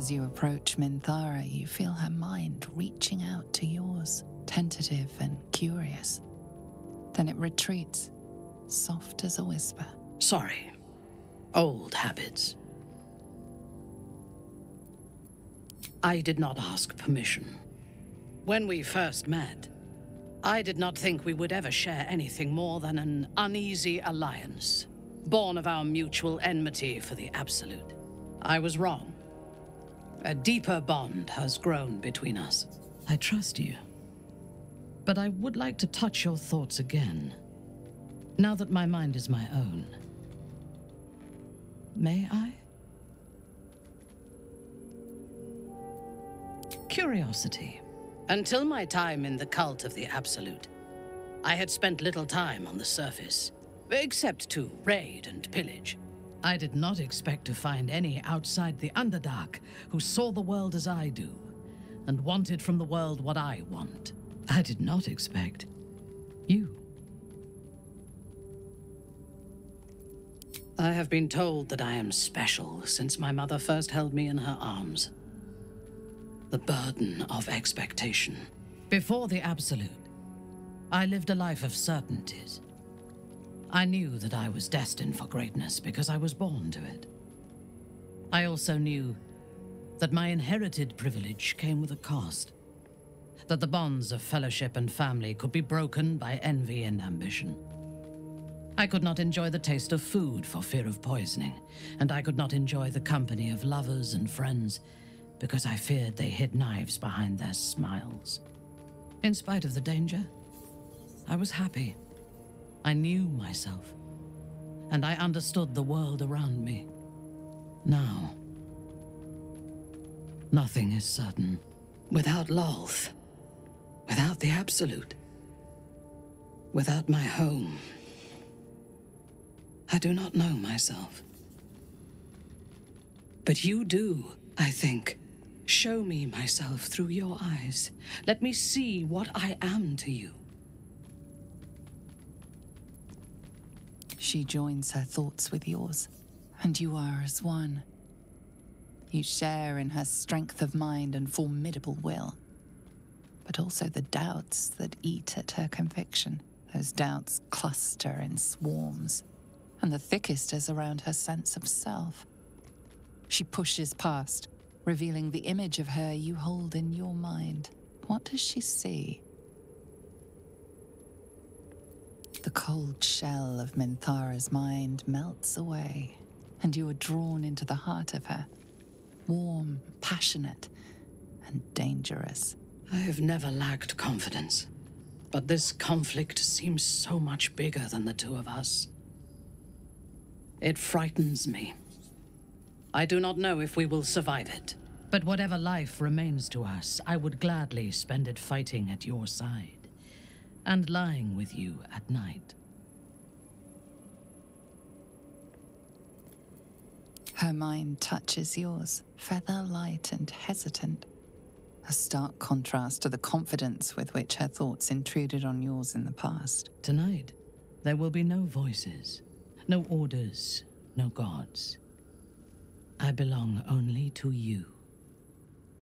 As you approach Minthara, you feel her mind reaching out to yours, tentative and curious. Then it retreats, soft as a whisper. Sorry. Old habits. I did not ask permission. When we first met, I did not think we would ever share anything more than an uneasy alliance, born of our mutual enmity for the Absolute. I was wrong. A deeper bond has grown between us. I trust you. But I would like to touch your thoughts again, now that my mind is my own. May I? Curiosity. Until my time in the cult of the Absolute, I had spent little time on the surface, except to raid and pillage. I did not expect to find any outside the Underdark who saw the world as I do, and wanted from the world what I want. I did not expect you. I have been told that I am special since my mother first held me in her arms. The burden of expectation. Before the Absolute, I lived a life of certainties. I knew that I was destined for greatness because I was born to it. I also knew that my inherited privilege came with a cost. That the bonds of fellowship and family could be broken by envy and ambition. I could not enjoy the taste of food for fear of poisoning, and I could not enjoy the company of lovers and friends because I feared they hid knives behind their smiles. In spite of the danger, I was happy. I knew myself, and I understood the world around me. Now, nothing is certain. Without Lolth, without the Absolute, without my home, I do not know myself. But you do, I think. Show me myself through your eyes. Let me see what I am to you. She joins her thoughts with yours, and you are as one. You share in her strength of mind and formidable will, but also the doubts that eat at her conviction. Those doubts cluster in swarms, and the thickest is around her sense of self. She pushes past, revealing the image of her you hold in your mind. What does she see? The cold shell of Minthara's mind melts away, and you are drawn into the heart of her. Warm, passionate, and dangerous. I have never lacked confidence, but this conflict seems so much bigger than the two of us. It frightens me. I do not know if we will survive it. But whatever life remains to us, I would gladly spend it fighting at your side and lying with you at night. Her mind touches yours, feather light and hesitant. A stark contrast to the confidence with which her thoughts intruded on yours in the past. Tonight, there will be no voices, no orders, no gods. I belong only to you.